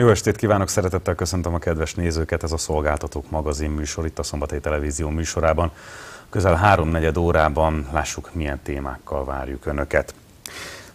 Jó estét kívánok, szeretettel köszöntöm a kedves nézőket, ez a Szolgáltatók magazin műsor itt a Szombathely Televízió műsorában. Közel háromnegyed órában lássuk, milyen témákkal várjuk Önöket.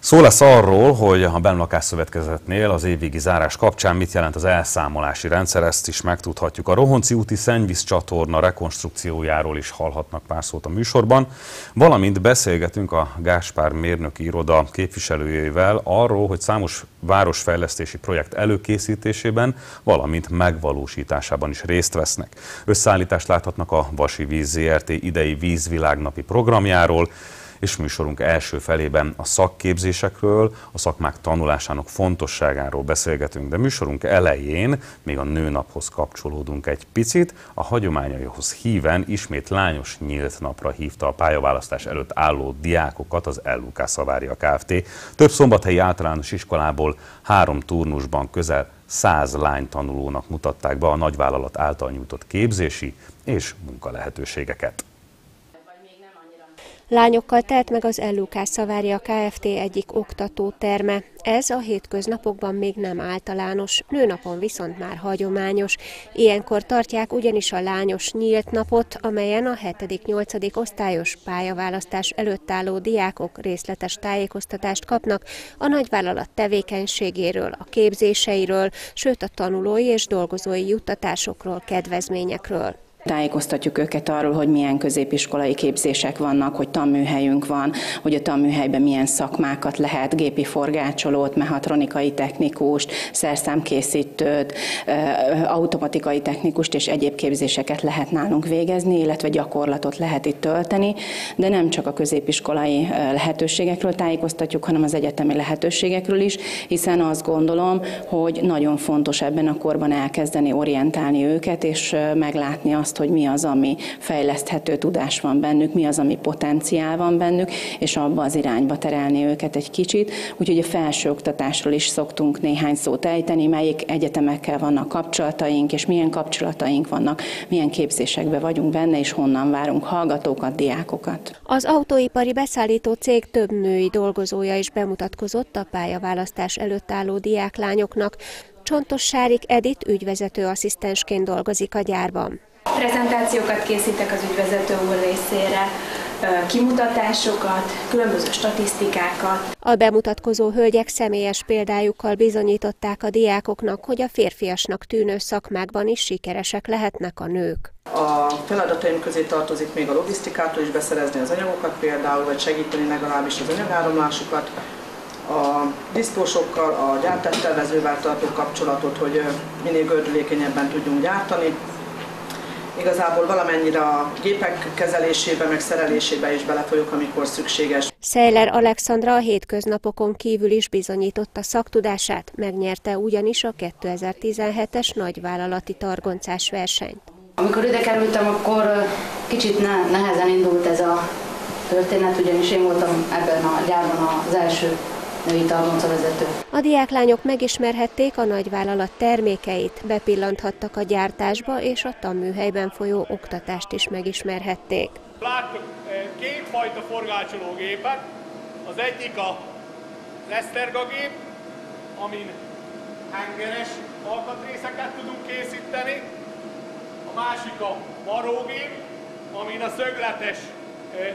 Szó lesz arról, hogy a Benlakásszövetkezetnél az évvégi zárás kapcsán mit jelent az elszámolási rendszer, ezt is megtudhatjuk. A Rohonci úti szennyvíz csatorna rekonstrukciójáról is hallhatnak pár szót a műsorban, valamint beszélgetünk a Gáspár mérnöki iroda képviselőjével arról, hogy számos városfejlesztési projekt előkészítésében, valamint megvalósításában is részt vesznek. Összeállítást láthatnak a Vasi Víz ZRT idei vízvilágnapi programjáról, és műsorunk első felében a szakképzésekről, a szakmák tanulásának fontosságáról beszélgetünk, de műsorunk elején még a nőnaphoz kapcsolódunk egy picit, a hagyományaihoz híven ismét lányos nyílt napra hívta a pályaválasztás előtt álló diákokat az LUK Szavária Kft. Több szombathelyi általános iskolából három turnusban közel száz lány tanulónak mutatták be a nagyvállalat által nyújtott képzési és munkalehetőségeket. Lányokkal telt meg az Ellukás Szavária Kft. egyik oktatóterme. Ez a hétköznapokban még nem általános, nőnapon viszont már hagyományos. Ilyenkor tartják ugyanis a lányos nyílt napot, amelyen a 7.-8. osztályos pályaválasztás előtt álló diákok részletes tájékoztatást kapnak a nagyvállalat tevékenységéről, a képzéseiről, sőt a tanulói és dolgozói juttatásokról, kedvezményekről. Tájékoztatjuk őket arról, hogy milyen középiskolai képzések vannak, hogy tanműhelyünk van, hogy a tanműhelyben milyen szakmákat lehet, gépi forgácsolót, mehatronikai technikust, szerszámkészítőt, automatikai technikust és egyéb képzéseket lehet nálunk végezni, illetve gyakorlatot lehet itt tölteni, de nem csak a középiskolai lehetőségekről tájékoztatjuk, hanem az egyetemi lehetőségekről is, hiszen azt gondolom, hogy nagyon fontos ebben a korban elkezdeni orientálni őket, és meglátni azt, azt, hogy mi az, ami fejleszthető tudás van bennük, mi az, ami potenciál van bennük, és abba az irányba terelni őket egy kicsit. Úgyhogy a felsőoktatásról is szoktunk néhány szót ejteni, melyik egyetemekkel vannak kapcsolataink, és milyen kapcsolataink vannak, milyen képzésekbe vagyunk benne, és honnan várunk hallgatókat, diákokat. Az autóipari beszállító cég több női dolgozója is bemutatkozott a pályaválasztás előtt álló diáklányoknak. Csontos Sárik Edit ügyvezető asszisztensként dolgozik a gyárban. Prezentációkat készítek az ügyvezető úr részére, kimutatásokat, különböző statisztikákat. A bemutatkozó hölgyek személyes példájukkal bizonyították a diákoknak, hogy a férfiasnak tűnő szakmákban is sikeresek lehetnek a nők. A feladataim közé tartozik még a logisztikától is beszerezni az anyagokat például, vagy segíteni legalábbis az anyagáramlásukat, a diszkósokkal, a gyártástervezővel tartó kapcsolatot, hogy minél gördülékenyebben tudjunk gyártani, igazából valamennyire a gépek kezelésébe, meg szerelésébe is belefolyok, amikor szükséges. Szejler Alexandra a hétköznapokon kívül is bizonyította szaktudását, megnyerte ugyanis a 2017-es nagyvállalati targoncás versenyt. Amikor ide kerültem, akkor kicsit nehezen indult ez a történet, ugyanis én voltam ebben a gyárban az első női vezető. A diáklányok megismerhették a nagyvállalat termékeit, bepillanthattak a gyártásba, és a tanműhelyben folyó oktatást is megismerhették. Láttuk eh, kétfajta forgácsológépet, az egyik a Eszterga gép, amin hengeres alkatrészeket tudunk készíteni, a másik a marógép, amin a szögletes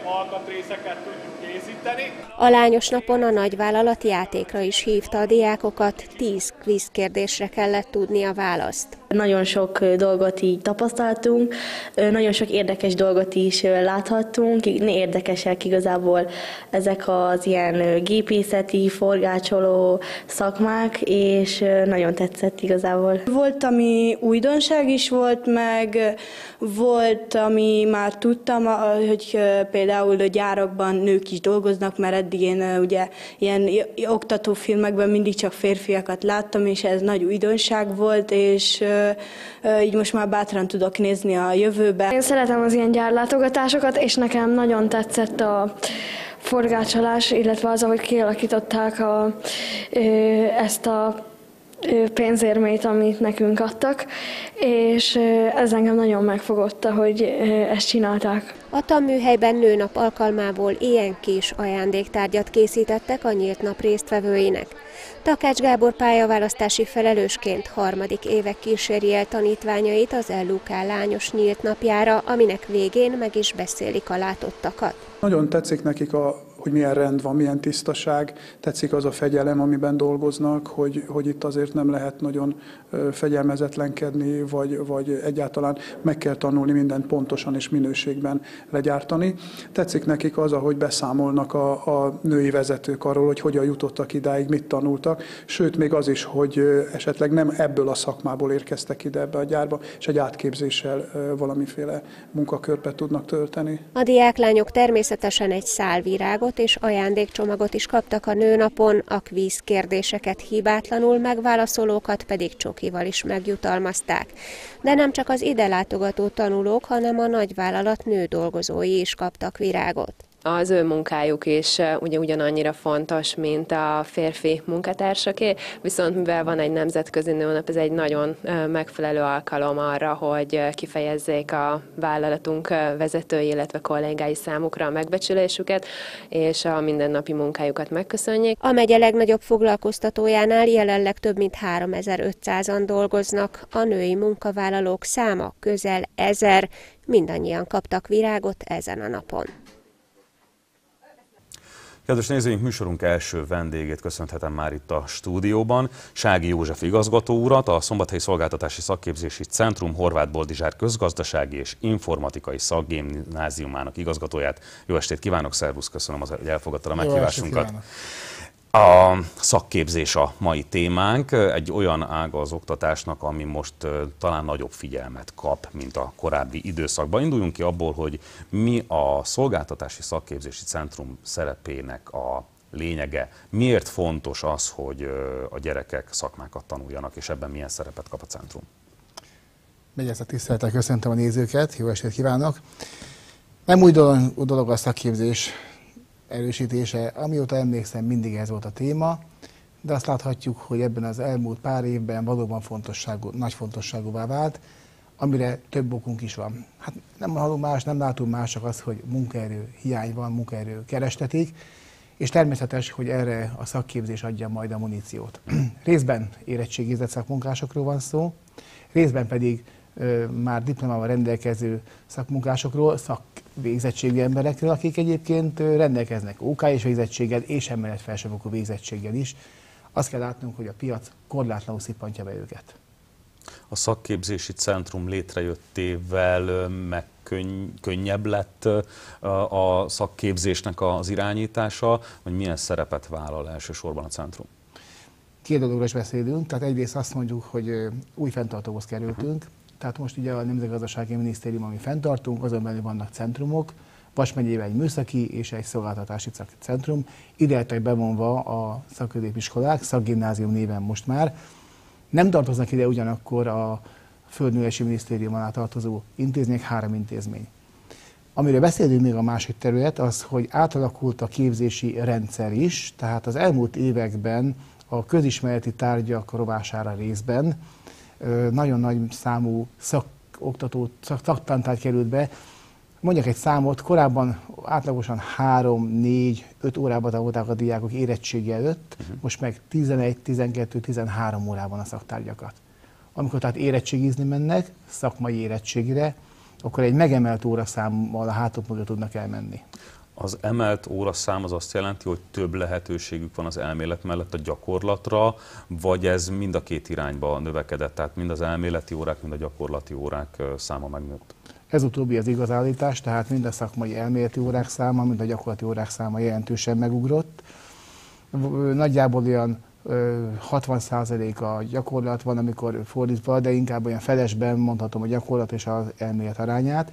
alkatrészeket tudjuk készíteni. A lányos napon a nagyvállalat játékra is hívta a diákokat, tíz kvíz kérdésre kellett tudni a választ. Nagyon sok dolgot így tapasztaltunk, nagyon sok érdekes dolgot is láthattunk, érdekesek igazából ezek az ilyen gépészeti, forgácsoló szakmák, és nagyon tetszett igazából. Volt, ami újdonság is volt, meg volt, ami már tudtam, hogy például a gyárakban nők is dolgoznak, mert eddig én ugye ilyen oktatófilmekben mindig csak férfiakat láttam, és ez nagy újdonság volt, és így most már bátran tudok nézni a jövőbe. Én szeretem az ilyen gyárlátogatásokat, és nekem nagyon tetszett a forgácsolás, illetve az, ahogy kialakították a, ezt a pénzérmét, amit nekünk adtak, és ez engem nagyon megfogotta, hogy ezt csinálták. A tanműhelyben nőnap alkalmából ilyen kis ajándéktárgyat készítettek a nyílt nap résztvevőinek. Takács Gábor pályaválasztási felelősként harmadik évek kíséri el tanítványait az LUK lányos nyílt napjára, aminek végén meg is beszélik a látottakat. Nagyon tetszik nekik a hogy milyen rend van, milyen tisztaság, tetszik az a fegyelem, amiben dolgoznak, hogy, hogy itt azért nem lehet nagyon fegyelmezetlenkedni, vagy, vagy egyáltalán meg kell tanulni mindent pontosan és minőségben legyártani. Tetszik nekik az, ahogy beszámolnak a, a női vezetők arról, hogy hogyan jutottak idáig, mit tanultak, sőt még az is, hogy esetleg nem ebből a szakmából érkeztek ide ebbe a gyárba, és egy átképzéssel valamiféle munkakörbe tudnak tölteni. A diáklányok természetesen egy szálvirágot és ajándékcsomagot is kaptak a nőnapon, a kvíz kérdéseket hibátlanul megválaszolókat pedig csok csokival is megjutalmazták. De nem csak az ide látogató tanulók, hanem a nagyvállalat nő dolgozói is kaptak virágot az ő munkájuk is ugye ugyanannyira fontos, mint a férfi munkatársaké, viszont mivel van egy nemzetközi nőnap, ez egy nagyon megfelelő alkalom arra, hogy kifejezzék a vállalatunk vezetői, illetve kollégái számukra a megbecsülésüket, és a mindennapi munkájukat megköszönjék. A megye legnagyobb foglalkoztatójánál jelenleg több mint 3500-an dolgoznak, a női munkavállalók száma közel ezer, mindannyian kaptak virágot ezen a napon. Kedves nézőink, műsorunk első vendégét köszönhetem már itt a stúdióban. Sági József igazgató urat, a Szombathelyi Szolgáltatási Szakképzési Centrum Horváth Boldizsár közgazdasági és informatikai szakgimnáziumának igazgatóját. Jó estét kívánok, szervusz, köszönöm, hogy elfogadta a meghívásunkat. A szakképzés a mai témánk, egy olyan ága az oktatásnak, ami most talán nagyobb figyelmet kap, mint a korábbi időszakban. Induljunk ki abból, hogy mi a szolgáltatási szakképzési centrum szerepének a lényege. Miért fontos az, hogy a gyerekek szakmákat tanuljanak, és ebben milyen szerepet kap a centrum? Megy ezt a tisztelettel köszöntöm a nézőket, jó estét kívánok! Nem új dolog, dolog a szakképzés, erősítése. Amióta emlékszem, mindig ez volt a téma, de azt láthatjuk, hogy ebben az elmúlt pár évben valóban fontosságú, nagy fontosságúvá vált, amire több okunk is van. Hát nem hallunk más, nem látunk más, az, hogy munkaerő hiány van, munkaerő kerestetik, és természetes, hogy erre a szakképzés adja majd a muníciót. részben érettségizett szakmunkásokról van szó, részben pedig ö, már diplomával rendelkező szakmunkásokról, szak, végzettségű emberekről, akik egyébként rendelkeznek OK és végzettséggel, és emellett felsőfokú végzettséggel is. Azt kell látnunk, hogy a piac korlátlanul szippantja be őket. A szakképzési centrum létrejöttével megkönnyebb lett a szakképzésnek az irányítása, vagy milyen szerepet vállal elsősorban a centrum? Két dologról is beszélünk, tehát egyrészt azt mondjuk, hogy új fenntartóhoz kerültünk, uh-huh tehát most ugye a Nemzetgazdasági Minisztérium, ami fenntartunk, azon belül vannak centrumok, Vas megyében egy műszaki és egy szolgáltatási centrum. Ide bevonva a szakközépiskolák, szakgimnázium néven most már. Nem tartoznak ide ugyanakkor a Földművelési Minisztérium alá tartozó intézmények, három intézmény. Amiről beszélünk még a másik terület, az, hogy átalakult a képzési rendszer is, tehát az elmúlt években a közismereti tárgyak rovására részben nagyon nagy számú szakoktató, szaktantát került be. Mondjak egy számot, korábban átlagosan 3, 4, 5 órában tanulták a diákok érettségi előtt, uh-huh. most meg 11, 12, 13 órában a szaktárgyakat. Amikor tehát érettségizni mennek, szakmai érettségire, akkor egy megemelt óraszámmal a hátok mögött tudnak elmenni. Az emelt óraszám az azt jelenti, hogy több lehetőségük van az elmélet mellett a gyakorlatra, vagy ez mind a két irányba növekedett, tehát mind az elméleti órák, mind a gyakorlati órák száma megnőtt? Ez utóbbi az igaz tehát mind a szakmai elméleti órák száma, mind a gyakorlati órák száma jelentősen megugrott. Nagyjából olyan 60% a gyakorlat van, amikor fordítva, de inkább olyan felesben mondhatom a gyakorlat és az elmélet arányát.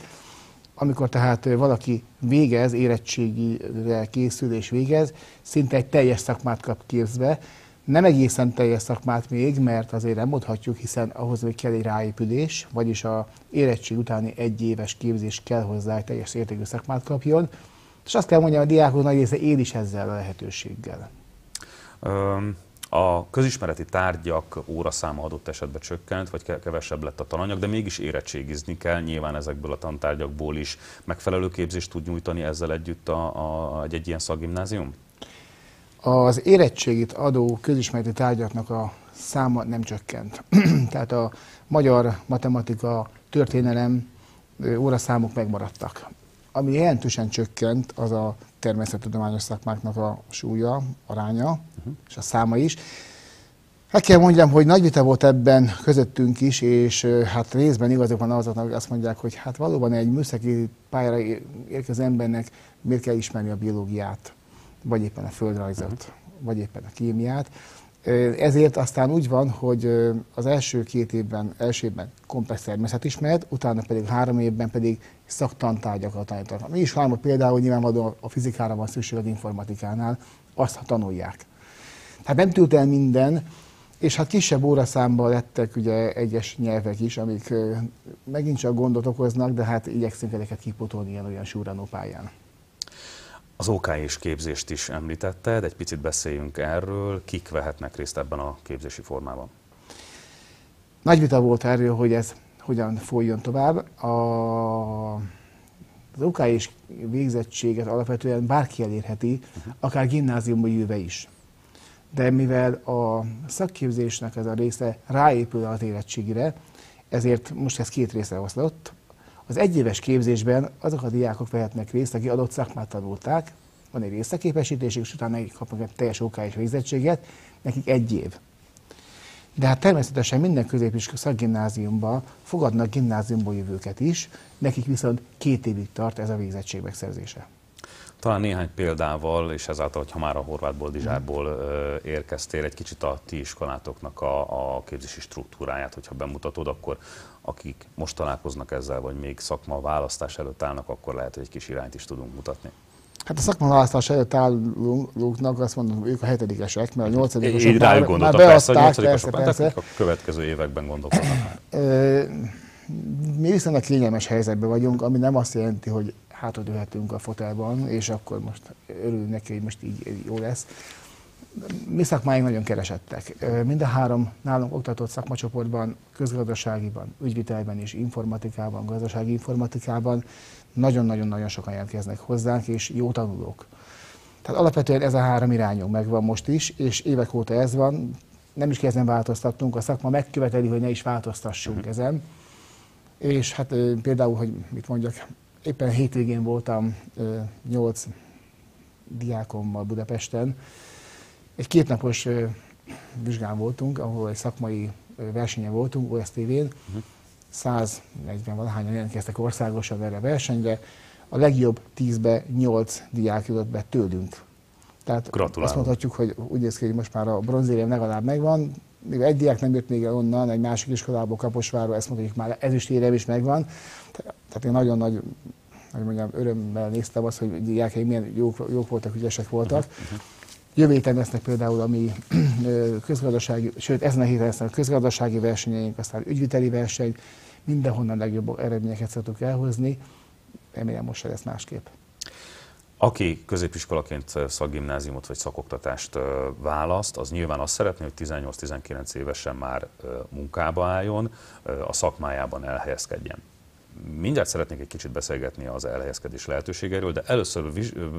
Amikor tehát valaki végez, érettségire készül és végez, szinte egy teljes szakmát kap képzve, nem egészen teljes szakmát még, mert azért nem mondhatjuk, hiszen ahhoz még kell egy ráépülés, vagyis a érettség utáni egy éves képzés kell hozzá, egy teljes értékű szakmát kapjon. És azt kell mondjam, a diákok nagy része él is ezzel a lehetőséggel. Um A közismereti tárgyak óraszáma adott esetben csökkent, vagy kevesebb lett a tananyag, de mégis érettségizni kell, nyilván ezekből a tantárgyakból is megfelelő képzést tud nyújtani ezzel együtt a, a, egy, egy ilyen szakgimnázium? Az érettségit adó közismereti tárgyaknak a száma nem csökkent. Tehát a magyar matematika, történelem óraszámok megmaradtak. Ami jelentősen csökkent, az a természettudományos szakmáknak a súlya, aránya uh-huh. és a száma is. Hát kell mondjam, hogy nagy vita volt ebben közöttünk is, és hát részben igazuk van azoknak, akik azt mondják, hogy hát valóban egy műszaki pályára érkező embernek miért kell ismerni a biológiát, vagy éppen a földrajzot, uh-huh. vagy éppen a kémiát. Ezért aztán úgy van, hogy az első két évben, első évben komplex természetismeret, utána pedig három évben pedig szaktantárgyakat tanítanak. Mi is hallom például nyilvánvalóan a fizikára van szükség az informatikánál, azt tanulják. Tehát nem tűnt el minden, és hát kisebb óraszámban lettek ugye egyes nyelvek is, amik megint csak gondot okoznak, de hát igyekszünk ezeket kipotolni ilyen olyan súranó pályán. Az OK és képzést is említetted, egy picit beszéljünk erről, kik vehetnek részt ebben a képzési formában? Nagy vita volt erről, hogy ez hogyan folyjon tovább. A, az OK és végzettséget alapvetően bárki elérheti, uh-huh. akár gimnáziumba jöve is. De mivel a szakképzésnek ez a része ráépül az érettségire, ezért most ez két részre oszlott. Az egyéves képzésben azok a diákok vehetnek részt, akik adott szakmát tanulták, van egy részeképesítésük, és utána kapnak egy teljes OK és végzettséget, nekik egy év. De hát természetesen minden középiskola szakgimnáziumban fogadnak gimnáziumból jövőket is, nekik viszont két évig tart ez a végzettség megszerzése. Talán néhány példával, és ezáltal, hogyha már a Horváth Boldizsárból érkeztél, egy kicsit a ti iskolátoknak a, a képzési struktúráját, hogyha bemutatod, akkor akik most találkoznak ezzel, vagy még szakma választás előtt állnak, akkor lehet, hogy egy kis irányt is tudunk mutatni. Hát a szakma választás előtt állóknak azt mondom, ők a hetedikesek, mert a nyolcadikosok Így már, már beadták, persze, a nyolcadikosok, persze, persze. a következő években gondolkodnak. Mi viszonylag kényelmes helyzetben vagyunk, ami nem azt jelenti, hogy hátad ülhetünk a fotelban, és akkor most örülünk neki, hogy most így jó lesz. Mi szakmáink nagyon keresettek. Mind a három nálunk oktatott szakmacsoportban, közgazdaságiban, ügyvitelben és informatikában, gazdasági informatikában nagyon-nagyon-nagyon sokan jelentkeznek hozzánk, és jó tanulók. Tehát alapvetően ez a három irányunk megvan most is, és évek óta ez van. Nem is kezdem változtatnunk, a szakma megköveteli, hogy ne is változtassunk uh-huh. ezen. És hát például, hogy mit mondjak, éppen hétvégén voltam nyolc diákommal Budapesten. Egy kétnapos vizsgán voltunk, ahol egy szakmai versenyen voltunk, OSTV-n. Uh-huh. 140 valahányan jelentkeztek országosan erre a versenyre. A legjobb 10-be 8 diák jutott be tőlünk. Tehát Gratulálom. azt mondhatjuk, hogy úgy néz ki, hogy most már a bronzérém legalább megvan. Még egy diák nem jött még el onnan, egy másik iskolából Kaposvárról, ezt mondhatjuk már ezüstérem is megvan. Tehát én nagyon nagy hogy mondjam, örömmel néztem azt, hogy a diákjaim milyen jók, jók voltak, ügyesek voltak. Uh-huh. Jövő héten lesznek például a mi közgazdasági, sőt ezen a héten lesznek a közgazdasági versenyeink, aztán ügyviteli verseny, mindenhonnan legjobb eredményeket szoktuk elhozni. Remélem most se lesz másképp. Aki középiskolaként szakgimnáziumot vagy szakoktatást választ, az nyilván azt szeretné, hogy 18-19 évesen már munkába álljon, a szakmájában elhelyezkedjen. Mindjárt szeretnék egy kicsit beszélgetni az elhelyezkedés lehetőségeiről, de először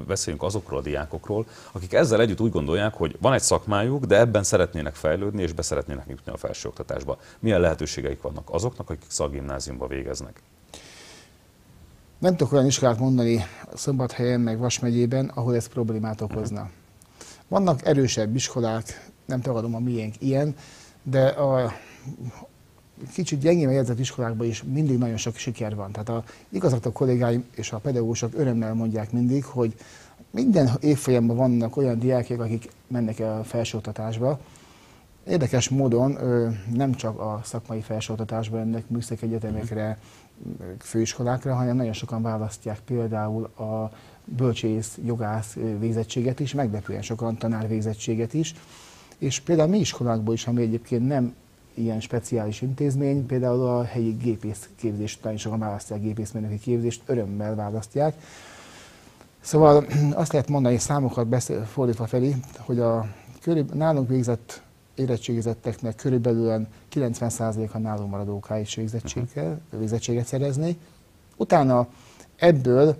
beszéljünk azokról a diákokról, akik ezzel együtt úgy gondolják, hogy van egy szakmájuk, de ebben szeretnének fejlődni és beszeretnének jutni a felsőoktatásba. Milyen lehetőségeik vannak azoknak, akik szakgimnáziumba végeznek? Nem tudok olyan iskolát mondani Szombathelyen, meg Vas megyében, ahol ez problémát okozna. Vannak erősebb iskolák, nem tagadom a miénk ilyen, de a kicsit gyengén jegyzett iskolákban is mindig nagyon sok siker van. Tehát a igazgató kollégáim és a pedagógusok örömmel mondják mindig, hogy minden évfolyamban vannak olyan diákok, akik mennek el a felsőoktatásba. Érdekes módon nem csak a szakmai felsőoktatásba mennek műszaki egyetemekre, főiskolákra, hanem nagyon sokan választják például a bölcsész, jogász végzettséget is, meglepően sokan tanár végzettséget is. És például mi iskolákból is, ami egyébként nem ilyen speciális intézmény, például a helyi gépész képzést, nagyon sokan választják gépészmérnöki képzést, örömmel választják. Szóval azt lehet mondani számokat beszél, fordítva felé, hogy a körül, nálunk végzett érettségizetteknek körülbelül 90%-a nálunk maradó KS végzettséggel, végzettséget szerezni. Utána ebből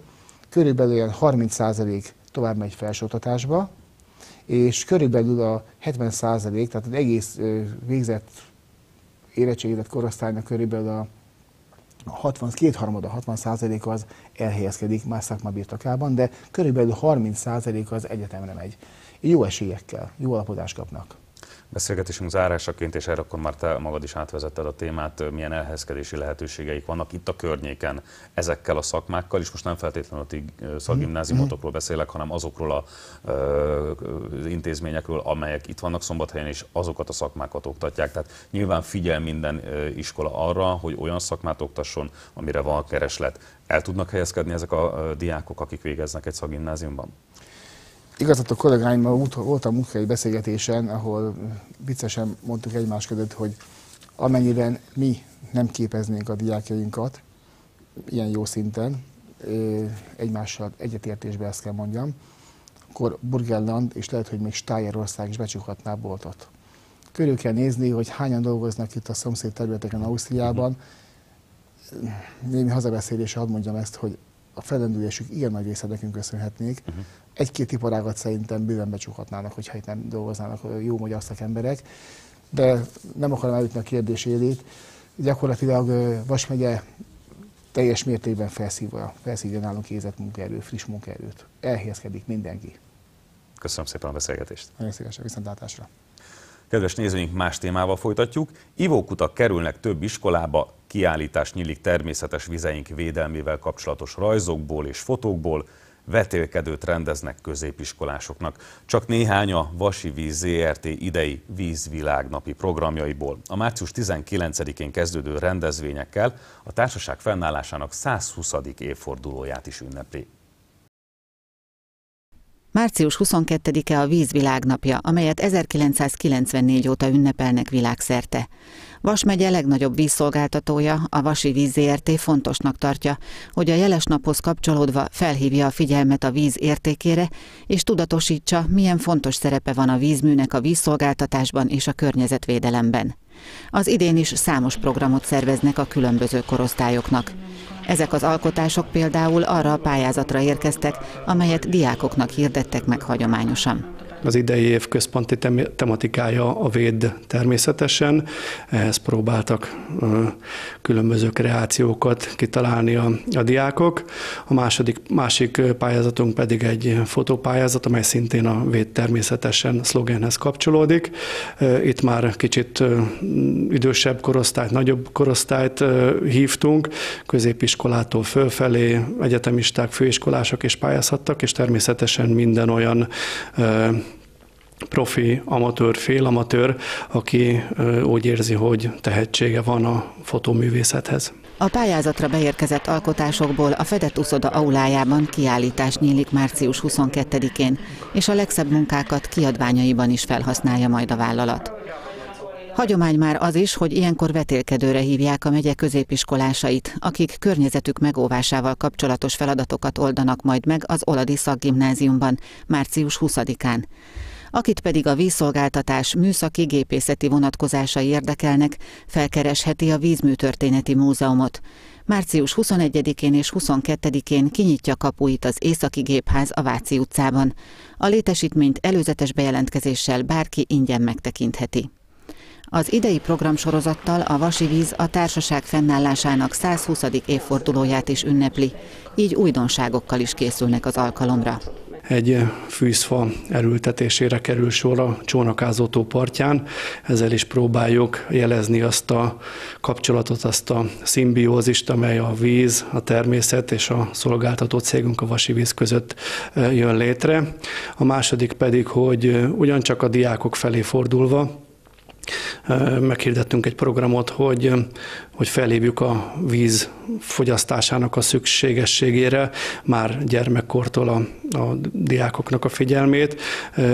körülbelül 30% tovább megy felsőoktatásba, és körülbelül a 70%, tehát az egész végzett érettségizett korosztálynak körülbelül a 60, kétharmada, 60 százalék az elhelyezkedik más szakma birtokában, de körülbelül 30 százalék az egyetemre megy. Jó esélyekkel, jó alapodást kapnak. Beszélgetésünk zárásaként, és erre akkor már te magad is átvezetted a témát, milyen elhelyezkedési lehetőségeik vannak itt a környéken ezekkel a szakmákkal, és most nem feltétlenül a szakgimnáziumotokról beszélek, hanem azokról a, az intézményekről, amelyek itt vannak Szombathelyen, és azokat a szakmákat oktatják. Tehát nyilván figyel minden iskola arra, hogy olyan szakmát oktasson, amire van kereslet. El tudnak helyezkedni ezek a diákok, akik végeznek egy szakgimnáziumban? Igazat a kollégáimmal voltam munkai beszélgetésen, ahol viccesen mondtuk egymás között, hogy amennyiben mi nem képeznénk a diákjainkat ilyen jó szinten, egymással egyetértésbe ezt kell mondjam, akkor Burgenland és lehet, hogy még Stájerország is becsukhatná boltot. Körül kell nézni, hogy hányan dolgoznak itt a szomszéd területeken Ausztriában. Némi hazabeszélésre hadd mondjam ezt, hogy a felendülésük ilyen nagy része nekünk köszönhetnék. Uh-huh. Egy-két iparágat szerintem bőven becsukhatnának, hogyha itt nem dolgoznának jó magyar szakemberek. De nem akarom elütni a kérdés élét. Gyakorlatilag Vas megye teljes mértékben felszívja, felszívja nálunk érzett munkaerő, friss munkaerőt. Elhelyezkedik mindenki. Köszönöm szépen a beszélgetést. Nagyon szívesen, viszontlátásra. Kedves nézőink, más témával folytatjuk. Ivókutak kerülnek több iskolába, kiállítás nyílik természetes vizeink védelmével kapcsolatos rajzokból és fotókból, vetélkedőt rendeznek középiskolásoknak. Csak néhány a Vasi Víz ZRT idei vízvilágnapi programjaiból. A március 19-én kezdődő rendezvényekkel a társaság fennállásának 120. évfordulóját is ünnepli. Március 22-e a vízvilágnapja, amelyet 1994 óta ünnepelnek világszerte. Vas megye legnagyobb vízszolgáltatója, a Vasi Víz ZRT fontosnak tartja, hogy a jeles naphoz kapcsolódva felhívja a figyelmet a víz értékére, és tudatosítsa, milyen fontos szerepe van a vízműnek a vízszolgáltatásban és a környezetvédelemben. Az idén is számos programot szerveznek a különböző korosztályoknak. Ezek az alkotások például arra a pályázatra érkeztek, amelyet diákoknak hirdettek meg hagyományosan. Az idei év központi tematikája a véd természetesen, ehhez próbáltak különböző kreációkat kitalálni a, a diákok. A második, másik pályázatunk pedig egy fotópályázat, amely szintén a véd természetesen szlogenhez kapcsolódik. Itt már kicsit idősebb korosztályt, nagyobb korosztályt hívtunk, középiskolától fölfelé egyetemisták, főiskolások is pályázhattak, és természetesen minden olyan profi, amatőr, félamatőr, aki úgy érzi, hogy tehetsége van a fotóművészethez. A pályázatra beérkezett alkotásokból a Fedett Uszoda aulájában kiállítás nyílik március 22-én, és a legszebb munkákat kiadványaiban is felhasználja majd a vállalat. Hagyomány már az is, hogy ilyenkor vetélkedőre hívják a megye középiskolásait, akik környezetük megóvásával kapcsolatos feladatokat oldanak majd meg az Oladi Szakgimnáziumban március 20-án akit pedig a vízszolgáltatás műszaki gépészeti vonatkozásai érdekelnek, felkeresheti a Vízműtörténeti Múzeumot. Március 21-én és 22-én kinyitja kapuit az Északi Gépház a Váci utcában. A létesítményt előzetes bejelentkezéssel bárki ingyen megtekintheti. Az idei programsorozattal a Vasi Víz a társaság fennállásának 120. évfordulóját is ünnepli, így újdonságokkal is készülnek az alkalomra egy fűzfa erültetésére kerül sor a csónakázótó partján. Ezzel is próbáljuk jelezni azt a kapcsolatot, azt a szimbiózist, amely a víz, a természet és a szolgáltató cégünk a Vasi Víz között jön létre. A második pedig, hogy ugyancsak a diákok felé fordulva, meghirdettünk egy programot, hogy, hogy felhívjuk a víz fogyasztásának a szükségességére már gyermekkortól a, a diákoknak a figyelmét.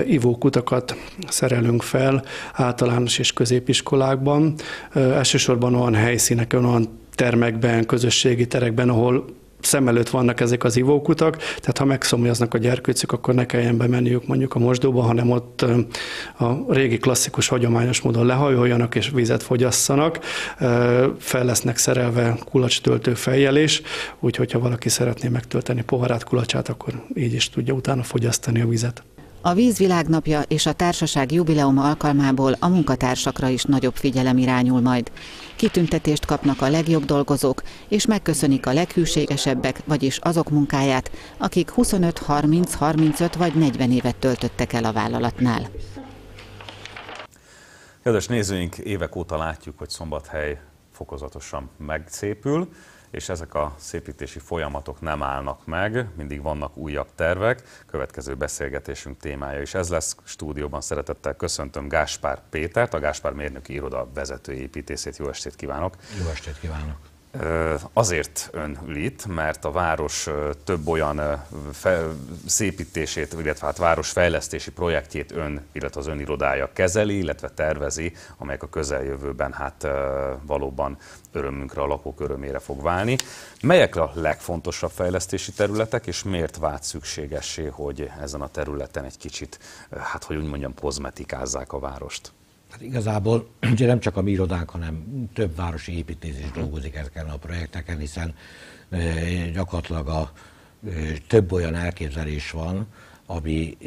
Ivókutakat szerelünk fel általános és középiskolákban, elsősorban olyan helyszíneken, olyan termekben, közösségi terekben, ahol szem előtt vannak ezek az ivókutak, tehát ha megszomjaznak a gyerkőcük, akkor ne kelljen bemenniük mondjuk a mosdóba, hanem ott a régi klasszikus hagyományos módon lehajoljanak és vizet fogyasszanak. Fel lesznek szerelve kulacs-töltő fejjelés, úgyhogy ha valaki szeretné megtölteni poharát, kulacsát, akkor így is tudja utána fogyasztani a vizet. A Víz Világnapja és a Társaság jubileum alkalmából a munkatársakra is nagyobb figyelem irányul majd. Kitüntetést kapnak a legjobb dolgozók, és megköszönik a leghűségesebbek, vagyis azok munkáját, akik 25, 30, 35 vagy 40 évet töltöttek el a vállalatnál. Kedves nézőink, évek óta látjuk, hogy Szombathely fokozatosan megszépül és ezek a szépítési folyamatok nem állnak meg, mindig vannak újabb tervek. Következő beszélgetésünk témája is ez lesz. Stúdióban szeretettel köszöntöm Gáspár Pétert, a Gáspár Mérnöki Iroda vezető építészét. Jó estét kívánok! Jó estét kívánok! Azért ön ül itt, mert a város több olyan szépítését, illetve hát városfejlesztési projektjét ön, illetve az ön irodája kezeli, illetve tervezi, amelyek a közeljövőben hát valóban örömünkre, a lakók örömére fog válni. Melyek a legfontosabb fejlesztési területek, és miért vált szükségessé, hogy ezen a területen egy kicsit, hát hogy úgy mondjam, kozmetikázzák a várost? Hát igazából ugye nem csak a mi irodánk, hanem több városi építész is dolgozik ezeken a projekteken, hiszen gyakorlatilag a, több olyan elképzelés van, ami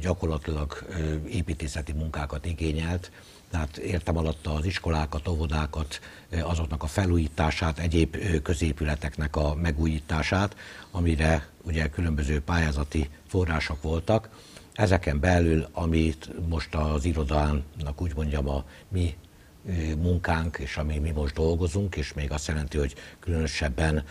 gyakorlatilag építészeti munkákat igényelt, tehát értem alatta az iskolákat, óvodákat, azoknak a felújítását, egyéb középületeknek a megújítását, amire ugye különböző pályázati források voltak. Ezeken belül, amit most az irodának úgy mondjam a mi munkánk, és ami mi most dolgozunk, és még azt jelenti, hogy különösebben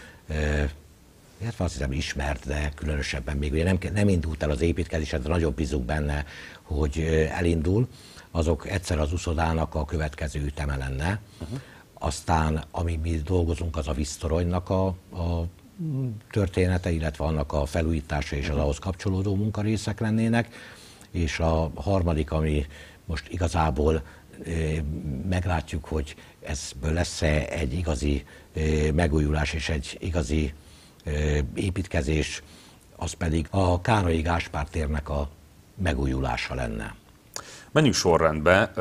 illetve azt hiszem ismert, de különösebben még ugye nem, nem indult el az építkezés, de nagyon bízunk benne, hogy elindul, azok egyszer az uszodának a következő üteme lenne. Uh-huh. Aztán, ami mi dolgozunk, az a víztoronynak a, a története, illetve annak a felújítása és az ahhoz kapcsolódó munkarészek lennének. És a harmadik, ami most igazából meglátjuk, hogy ezből lesz-e egy igazi megújulás és egy igazi építkezés, az pedig a Károly Gáspár térnek a megújulása lenne. Menjünk sorrendbe,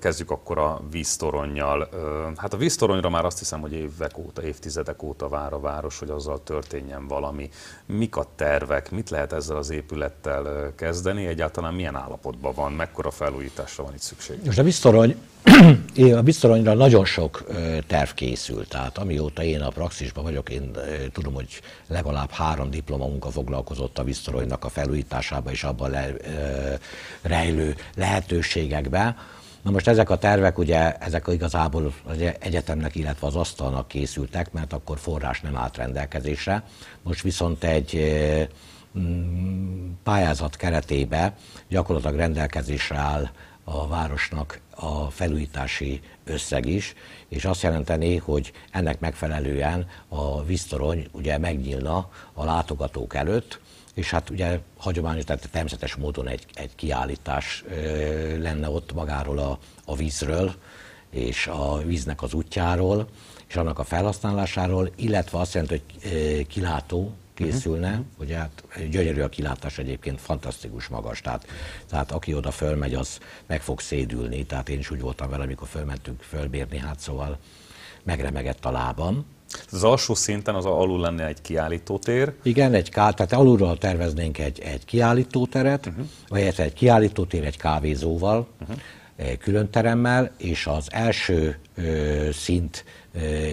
kezdjük akkor a víztoronnyal. Hát a víztoronyra már azt hiszem, hogy évek óta, évtizedek óta vár a város, hogy azzal történjen valami. Mik a tervek, mit lehet ezzel az épülettel kezdeni, egyáltalán milyen állapotban van, mekkora felújításra van itt szükség? Most a víztorony a biztoronyra nagyon sok terv készült, tehát amióta én a praxisban vagyok, én tudom, hogy legalább három diplomamunka foglalkozott a biztoronynak a felújításába és abban le, rejlő lehetőségekbe. Na most ezek a tervek ugye, ezek igazából az egyetemnek, illetve az asztalnak készültek, mert akkor forrás nem állt rendelkezésre. Most viszont egy pályázat keretébe gyakorlatilag rendelkezésre áll a városnak a felújítási összeg is, és azt jelenteni, hogy ennek megfelelően a víztorony ugye megnyílna a látogatók előtt, és hát ugye hagyományos, tehát természetes módon egy, egy kiállítás lenne ott magáról a, a vízről, és a víznek az útjáról, és annak a felhasználásáról, illetve azt jelenti, hogy kilátó készülne, uh-huh. ugye hát gyönyörű a kilátás egyébként, fantasztikus magas, tehát, tehát aki oda fölmegy, az meg fog szédülni, tehát én is úgy voltam vele, amikor fölmentünk fölbérni, hát szóval megremegett a lábam. Az alsó szinten az alul lenne egy kiállítótér? Igen, egy ká, tehát alulról terveznénk egy, egy kiállítóteret, uh-huh. vagy egy kiállítótér egy kávézóval, uh-huh. külön teremmel, és az első ö, szint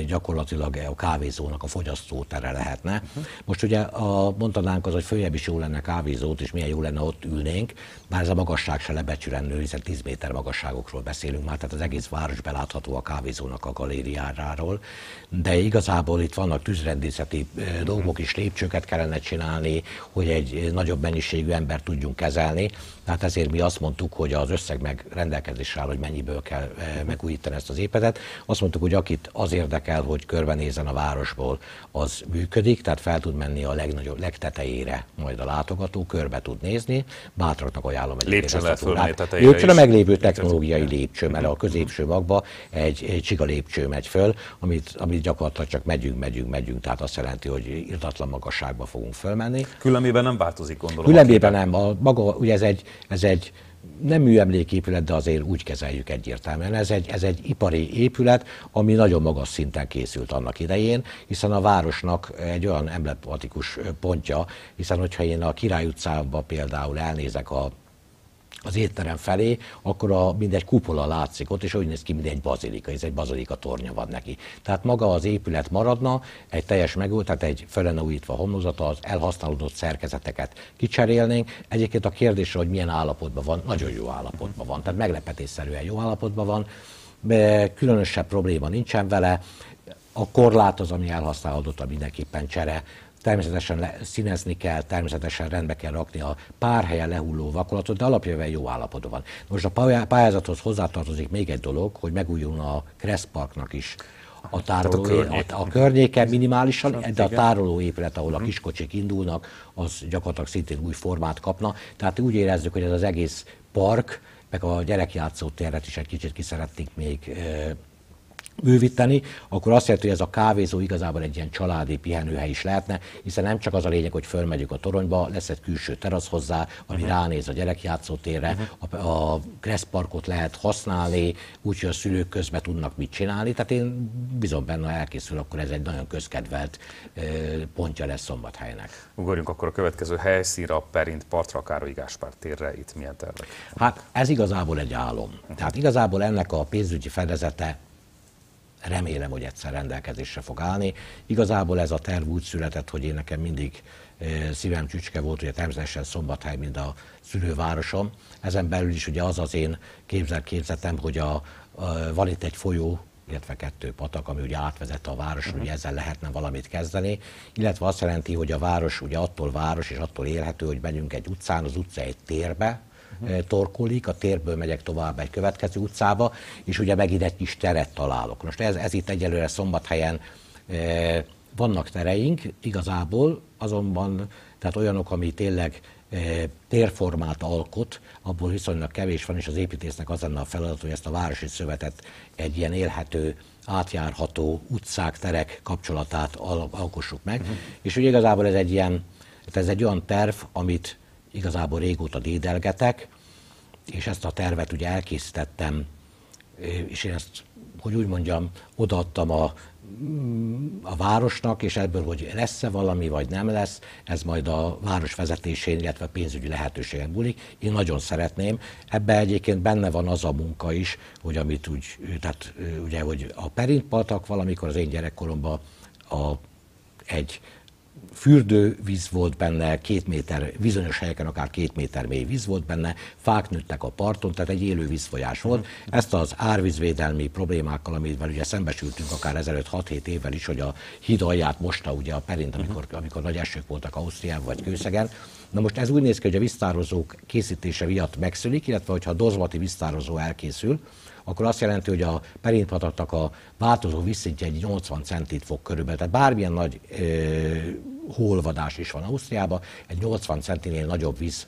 gyakorlatilag a kávézónak a fogyasztótere lehetne. Uh-huh. Most ugye a, mondanánk az, hogy följebb is jó lenne kávézót, és milyen jó lenne ott ülnénk, bár ez a magasság se lebecsülendő, hiszen 10 méter magasságokról beszélünk már, tehát az egész város belátható a kávézónak a galériáráról, de igazából itt vannak tűzrendészeti dolgok is, lépcsőket kellene csinálni, hogy egy nagyobb mennyiségű ember tudjunk kezelni, tehát ezért mi azt mondtuk, hogy az összeg meg rendelkezésre áll, hogy mennyiből kell megújítani ezt az épületet. Azt mondtuk, hogy akit az érdekel, hogy körbenézzen a városból, az működik, tehát fel tud menni a legnagyobb, legtetejére majd a látogató, körbe tud nézni. Bátraknak ajánlom Lépcsőn lehet fölmenni tetejére Lépcsőn a meglévő technológiai lépcső, mert a középső magba egy, egy csiga lépcső megy föl, amit, amit gyakorlatilag csak megyünk, megyünk, megyünk, tehát azt jelenti, hogy irdatlan magasságba fogunk fölmenni. Különbében nem változik, gondolom. Különbében nem. A maga, ugye ez egy, ez egy nem műemléképület, de azért úgy kezeljük egyértelműen. Ez egy, ez egy ipari épület, ami nagyon magas szinten készült annak idején, hiszen a városnak egy olyan emblematikus pontja, hiszen hogyha én a Király utcába például elnézek a az étterem felé, akkor a, mindegy kupola látszik ott, és úgy néz ki, mint egy bazilika, ez egy bazilika tornya van neki. Tehát maga az épület maradna, egy teljes megújult, tehát egy felenújítva homlokzata, az elhasználódott szerkezeteket kicserélnénk. Egyébként a kérdés, hogy milyen állapotban van, nagyon jó állapotban van, tehát meglepetésszerűen jó állapotban van, különösebb probléma nincsen vele. A korlát az, ami elhasználódott, a mindenképpen csere Természetesen le, színezni kell, természetesen rendbe kell rakni a pár helyen lehulló vakolatot, de alapjában jó állapotban van. Most a pályázathoz hozzátartozik még egy dolog, hogy megújulna a Kressz Parknak is a tároló, a, környék. a, a környéken minimálisan, de a tároló épület, ahol a mhm. kiskocsik indulnak, az gyakorlatilag szintén új formát kapna. Tehát úgy érezzük, hogy ez az egész park, meg a gyerekjátszó téret is egy kicsit ki szeretnénk még bővíteni, akkor azt jelenti, hogy ez a kávézó igazából egy ilyen családi pihenőhely is lehetne, hiszen nem csak az a lényeg, hogy fölmegyünk a toronyba, lesz egy külső terasz hozzá, ami uh-huh. ránéz a gyerekjátszótérre, uh-huh. a, a Kresszparkot lehet használni, úgyhogy a szülők közben tudnak mit csinálni, tehát én bizony benne, elkészül, akkor ez egy nagyon közkedvelt pontja lesz Szombathelynek. Ugorjunk akkor a következő helyszínre, a Perint partra, Károly Gáspár térre, itt milyen tervek? Hát ez igazából egy álom. Tehát igazából ennek a pénzügyi fedezete remélem, hogy egyszer rendelkezésre fog állni. Igazából ez a terv úgy született, hogy én nekem mindig szívem csücske volt, ugye természetesen Szombathely, mint a szülővárosom. Ezen belül is ugye az az én képzel képzetem, hogy a, a, van itt egy folyó, illetve kettő patak, ami ugye átvezet a város, uh-huh. ugye ezzel lehetne valamit kezdeni, illetve azt jelenti, hogy a város ugye attól város és attól élhető, hogy megyünk egy utcán, az utca egy térbe, uh-huh. Torkolik, a térből megyek tovább egy következő utcába, és ugye megint egy kis teret találok. Most ez, ez itt egyelőre szombathelyen e, vannak tereink, igazából azonban, tehát olyanok, ami tényleg e, térformát alkot, abból viszonylag kevés van, és az építésznek az lenne a feladat, hogy ezt a városi szövetet egy ilyen élhető, átjárható utcák, terek kapcsolatát al- alkossuk meg. Uh-huh. És ugye igazából ez egy ilyen, ez egy olyan terv, amit igazából régóta dédelgetek, és ezt a tervet ugye elkészítettem, és én ezt, hogy úgy mondjam, odaadtam a, a városnak, és ebből, hogy lesz-e valami, vagy nem lesz, ez majd a város vezetésén, illetve pénzügyi lehetőségen múlik. Én nagyon szeretném. Ebben egyébként benne van az a munka is, hogy amit úgy, tehát ugye, hogy a Perintpatak valamikor az én gyerekkoromban a, egy fürdővíz volt benne, két méter, bizonyos helyeken akár két méter mély víz volt benne, fák nőttek a parton, tehát egy élő vízfolyás volt. Mm. Ezt az árvízvédelmi problémákkal, amivel ugye szembesültünk akár ezelőtt 6-7 évvel is, hogy a híd alját mosta ugye a perint, amikor, mm. amikor nagy esők voltak Ausztriában vagy Kőszegen. Na most ez úgy néz ki, hogy a víztározók készítése miatt megszűnik, illetve hogyha a dozmati víztározó elkészül, akkor azt jelenti, hogy a perintpataknak a változó vízszintje egy 80 centit fog körülbelül. Tehát bármilyen nagy ö, holvadás is van Ausztriában, egy 80 centinél nagyobb víz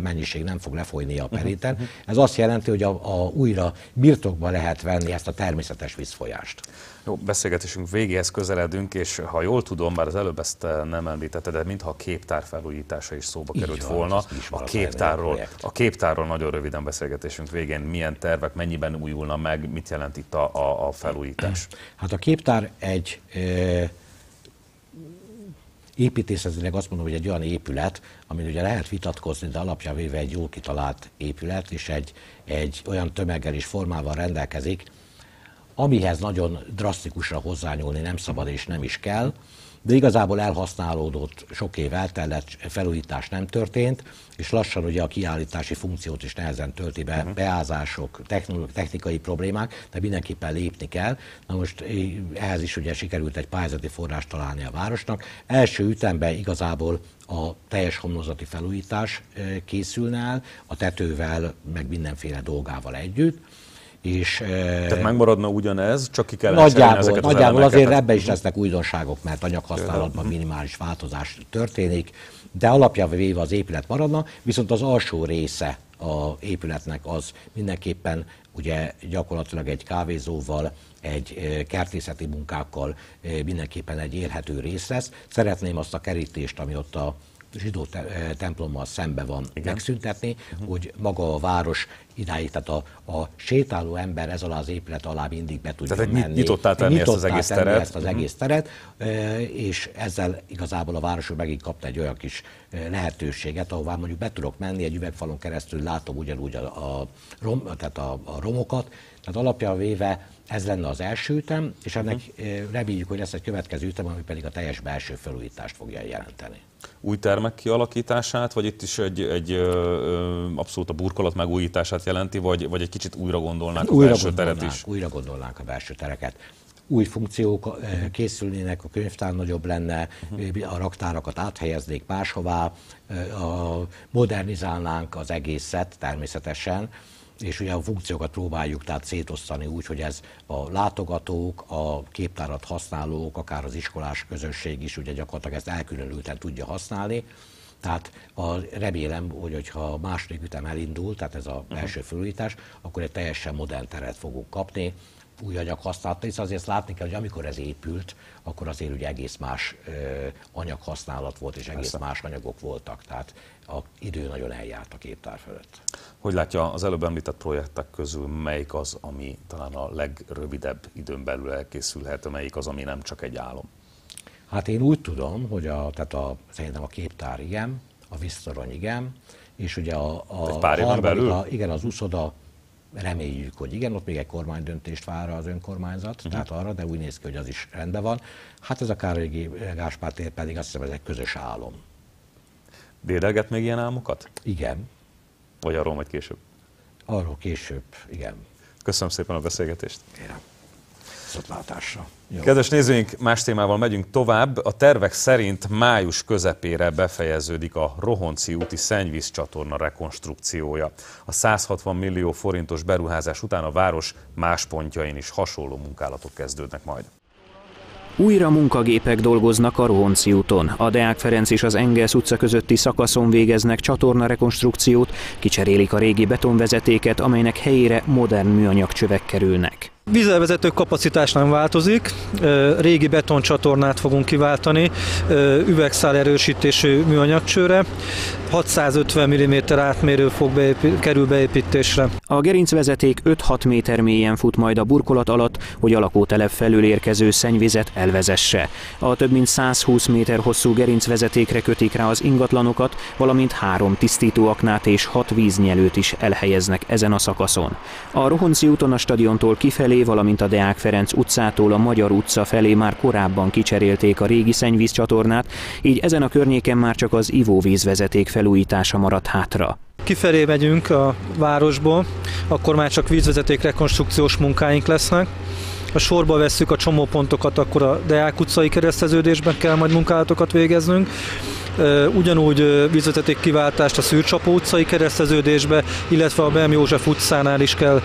mennyiség nem fog lefolyni a períten. Uh-huh. Ez azt jelenti, hogy a, a újra birtokba lehet venni ezt a természetes vízfolyást. Jó, beszélgetésünk végéhez közeledünk, és ha jól tudom, bár az előbb ezt nem említetted, de mintha a képtár felújítása is szóba Így került van, volna. A képtárról, a képtárról nagyon röviden beszélgetésünk végén, milyen tervek, mennyiben újulna meg, mit jelent itt a, a, a felújítás? Hát a képtár egy e, építészetileg azt mondom, hogy egy olyan épület, amin ugye lehet vitatkozni, de alapján véve egy jól kitalált épület, és egy, egy olyan tömeggel és formával rendelkezik, amihez nagyon drasztikusra hozzányúlni nem szabad és nem is kell, de igazából elhasználódott, sok év eltellett, felújítás nem történt, és lassan ugye a kiállítási funkciót is nehezen tölti be, uh-huh. beázások, technikai problémák, de mindenképpen lépni kell. Na most ehhez is ugye sikerült egy pályázati forrást találni a városnak. Első ütemben igazából a teljes homlokzati felújítás készülne el, a tetővel, meg mindenféle dolgával együtt És, Tehát megmaradna ugyanez, csak ki kellene nagyjából, ezeket az Nagyjából azért ebben is lesznek újdonságok, mert anyaghasználatban minimális változás történik, de alapjában véve az épület maradna, viszont az alsó része a épületnek az mindenképpen ugye gyakorlatilag egy kávézóval, egy kertészeti munkákkal mindenképpen egy élhető rész lesz. Szeretném azt a kerítést, ami ott a zsidó templommal szembe van Igen. megszüntetni, uh-huh. hogy maga a város idáig, tehát a, a sétáló ember ez alá az épület alá mindig be tudja tehát menni. Nyitottá tenni nyitottá ezt az egész teret. Ezt az uh-huh. egész teret, és ezzel igazából a város megint kapta egy olyan kis lehetőséget, ahová mondjuk be tudok menni, egy üvegfalon keresztül látom ugyanúgy a, a, rom, tehát a, a romokat, tehát alapján véve ez lenne az első ütem, és ennek uh-huh. reméljük, hogy lesz egy következő ütem, ami pedig a teljes belső felújítást fogja jelenteni. Új termek kialakítását, vagy itt is egy, egy ö, abszolút a burkolat megújítását jelenti, vagy, vagy egy kicsit újra gondolnánk újra a belső teret is? Újra gondolnánk a belső tereket új funkciók készülnének, a könyvtár nagyobb lenne, a raktárakat áthelyeznék máshová, modernizálnánk az egészet természetesen, és ugye a funkciókat próbáljuk tehát szétosztani úgy, hogy ez a látogatók, a képtárat használók, akár az iskolás közösség is ugye gyakorlatilag ezt elkülönülten tudja használni. Tehát a, remélem, hogy hogyha a második ütem elindul, tehát ez a mhm. első felújítás, akkor egy teljesen modern teret fogunk kapni, új anyag használata, hisz azért látni kell, hogy amikor ez épült, akkor azért ugye egész más ö, anyaghasználat volt, és egész Persze. más anyagok voltak, tehát a idő nagyon eljárt a képtár fölött. Hogy látja, az előbb említett projektek közül melyik az, ami talán a legrövidebb időn belül elkészülhet, melyik az, ami nem csak egy álom? Hát én úgy tudom, hogy a, tehát a, szerintem a képtár igen, a visszarony igen, és ugye a, a egy pár éven belül? A, igen, az úszoda reméljük, hogy igen, ott még egy kormánydöntést vár az önkormányzat, uh-huh. tehát arra, de úgy néz ki, hogy az is rendben van. Hát ez a Károly Gáspár tér pedig azt hiszem, ez egy közös álom. Dédelget még ilyen álmokat? Igen. Vagy arról majd később? Arról később, igen. Köszönöm szépen a beszélgetést. Kérem. Szotlátásra. Jó. Kedves nézőink, más témával megyünk tovább. A tervek szerint május közepére befejeződik a Rohonci úti szennyvíz csatorna rekonstrukciója. A 160 millió forintos beruházás után a város más pontjain is hasonló munkálatok kezdődnek majd. Újra munkagépek dolgoznak a Rohonci úton. A Deák Ferenc és az Engels utca közötti szakaszon végeznek csatorna rekonstrukciót, kicserélik a régi betonvezetéket, amelynek helyére modern műanyag csövek kerülnek. Vízelvezető kapacitás nem változik, régi betoncsatornát fogunk kiváltani üvegszál erősítésű műanyagcsőre, 650 mm átmérő fog beépít, kerül beépítésre. A gerincvezeték 5-6 méter mélyen fut majd a burkolat alatt, hogy a lakótelep felül érkező szennyvizet elvezesse. A több mint 120 méter hosszú gerincvezetékre kötik rá az ingatlanokat, valamint három tisztítóaknát és hat víznyelőt is elhelyeznek ezen a szakaszon. A Rohonci úton a stadiontól kifelé valamint a Deák Ferenc utcától a Magyar utca felé már korábban kicserélték a régi szennyvízcsatornát, így ezen a környéken már csak az ivóvízvezeték felújítása maradt hátra kifelé megyünk a városból, akkor már csak vízvezeték rekonstrukciós munkáink lesznek. Ha sorba vesszük a csomópontokat, akkor a Deák utcai kereszteződésben kell majd munkálatokat végeznünk. Ugyanúgy vízvezeték kiváltást a Szűrcsapó utcai kereszteződésbe, illetve a Bem József utcánál is kell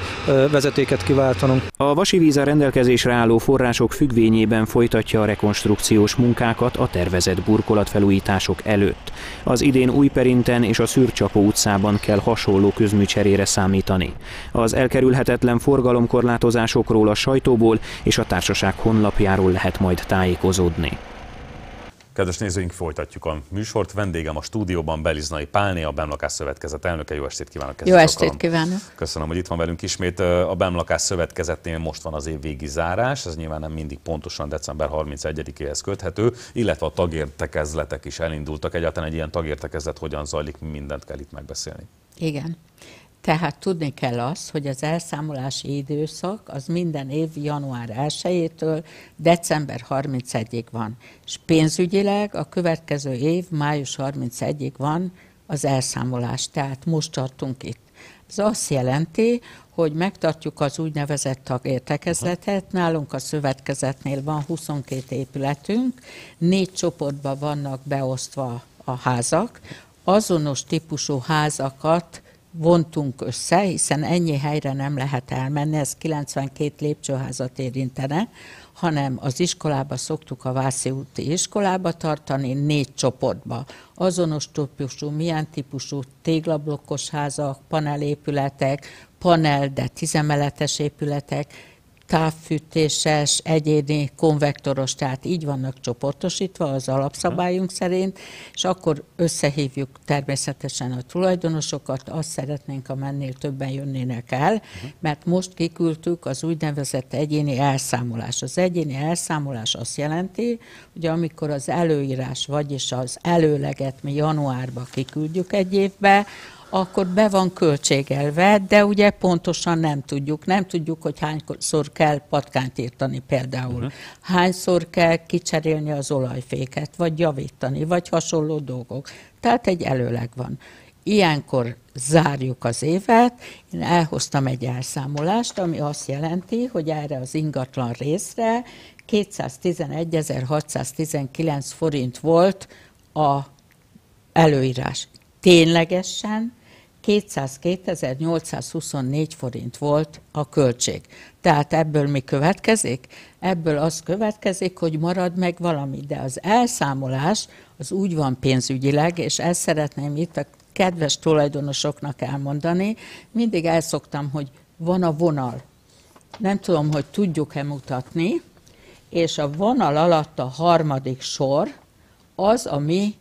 vezetéket kiváltanunk. A vasi víza rendelkezésre álló források függvényében folytatja a rekonstrukciós munkákat a tervezett burkolatfelújítások előtt. Az idén Újperinten és a Szűrcsapó utcában kell hasonló közműcserére számítani. Az elkerülhetetlen forgalomkorlátozásokról a sajtóból és a társaság honlapjáról lehet majd tájékozódni. Kedves nézőink, folytatjuk a műsort. Vendégem a stúdióban Beliznai Pálné, a Bemlakás Szövetkezet elnöke. Jó estét kívánok! Jó estét alkalom. kívánok! Köszönöm, hogy itt van velünk ismét. A Bemlakás Szövetkezetnél most van az év végi zárás, ez nyilván nem mindig pontosan december 31-éhez köthető, illetve a tagértekezletek is elindultak. Egyáltalán egy ilyen tagértekezlet hogyan zajlik, mindent kell itt megbeszélni. Igen. Tehát tudni kell azt, hogy az elszámolási időszak az minden év január 1-től december 31-ig van. És pénzügyileg a következő év május 31-ig van az elszámolás. Tehát most tartunk itt. Ez azt jelenti, hogy megtartjuk az úgynevezett tagértekezletet. Nálunk a szövetkezetnél van 22 épületünk, négy csoportba vannak beosztva a házak. Azonos típusú házakat vontunk össze, hiszen ennyi helyre nem lehet elmenni, ez 92 lépcsőházat érintene, hanem az iskolába szoktuk a Vászi úti iskolába tartani négy csoportba. Azonos típusú, milyen típusú téglablokkos házak, panelépületek, panel, de tizemeletes épületek, távfűtéses, egyéni, konvektoros, tehát így vannak csoportosítva az alapszabályunk szerint, és akkor összehívjuk természetesen a tulajdonosokat, azt szeretnénk, ha mennél többen jönnének el, mert most kiküldtük az úgynevezett egyéni elszámolás. Az egyéni elszámolás azt jelenti, hogy amikor az előírás, vagyis az előleget mi januárba kiküldjük egy évbe, akkor be van költségelve, de ugye pontosan nem tudjuk. Nem tudjuk, hogy hányszor kell patkányt írtani például. Uh-huh. Hányszor kell kicserélni az olajféket, vagy javítani, vagy hasonló dolgok. Tehát egy előleg van. Ilyenkor zárjuk az évet, én elhoztam egy elszámolást, ami azt jelenti, hogy erre az ingatlan részre 211.619 forint volt a előírás. Ténylegesen 202.824 forint volt a költség. Tehát ebből mi következik? Ebből az következik, hogy marad meg valami, de az elszámolás az úgy van pénzügyileg, és ezt szeretném itt a kedves tulajdonosoknak elmondani, mindig elszoktam, hogy van a vonal. Nem tudom, hogy tudjuk-e mutatni, és a vonal alatt a harmadik sor az, ami